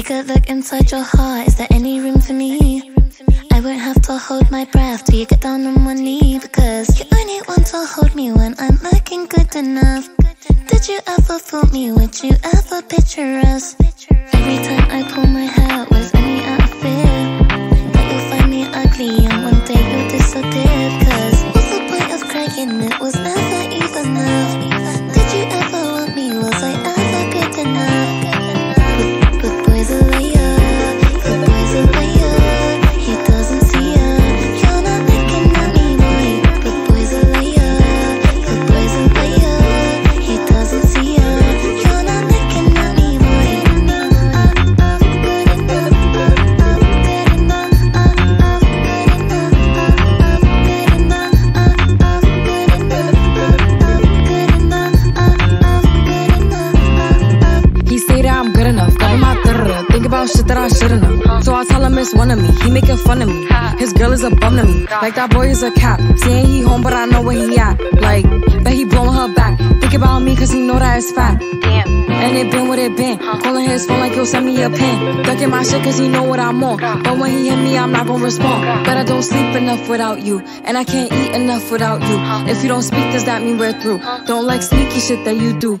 Take a look inside your heart. Is there any room for me? I won't have to hold my breath till you get down on one knee because you only want to hold me when I'm looking good enough. Did you ever fool me? Would you ever picture us? Every time I pull my hair was about shit that I shouldn't have. So I tell him it's one of me. He making fun of me. His girl is a bum to me. Like that boy is a cap. Saying he home, but I know where he at. Like, bet he blowing her back. Think about me cause he know that it's fat. Damn. And it been what it been. Calling his phone like, yo, send me a pin. Ducking my shit cause he know what I'm on. But when he hit me, I'm not gonna respond. But I don't sleep enough without you. And I can't eat enough without you. If you don't speak, does that mean we're through? Don't like sneaky shit that you do.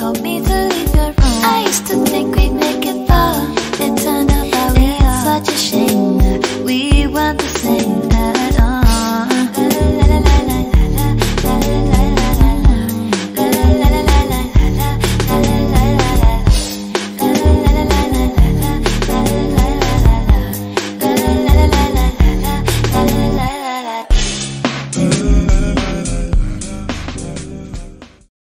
told me to leave your room I used to think